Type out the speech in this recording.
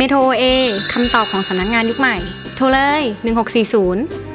เมโทรเอคำตอบของสำนักงานยุคใหม่ โทรเลย 1640